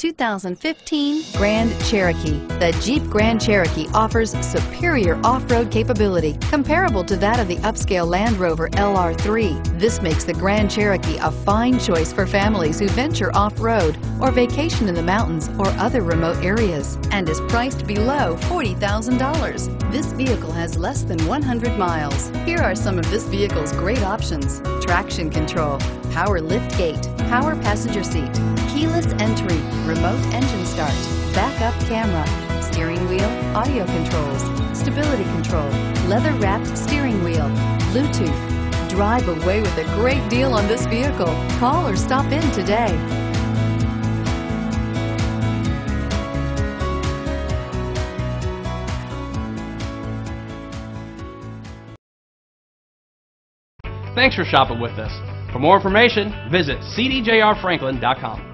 2015 Grand Cherokee. The Jeep Grand Cherokee offers superior off-road capability comparable to that of the upscale Land Rover LR3. This makes the Grand Cherokee a fine choice for families who venture off-road or vacation in the mountains or other remote areas and is priced below $40,000. This vehicle has less than 100 miles. Here are some of this vehicle's great options. Traction control, power lift gate, power passenger seat, keyless entry, remote engine start, backup camera, steering wheel, audio controls, stability control, leather wrapped steering wheel, Bluetooth. Drive away with a great deal on this vehicle. Call or stop in today. Thanks for shopping with us. For more information, visit cdjrfranklin.com.